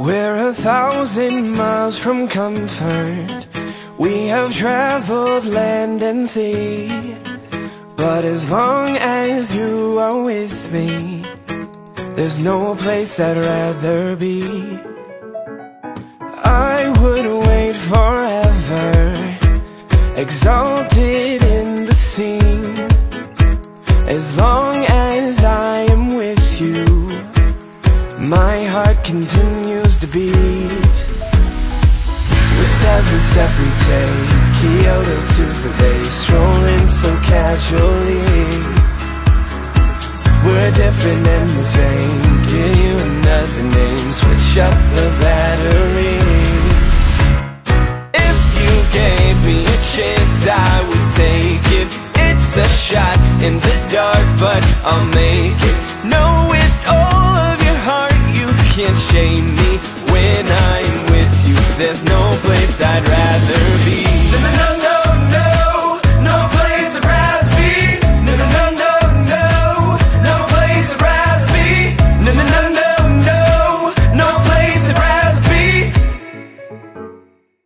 We're a thousand miles from comfort. We have traveled land and sea. But as long as you are with me, there's no place I'd rather be. I would wait forever, exalted in the scene. As long as I my heart continues to beat. With every step we take, Kyoto to the bay, strolling so casually. We're different and the same. Give you another name, switch up the batteries. If you gave me a chance, I would take it. It's a shot in the dark, but I'll make shame me when I'm with you. There's no place I'd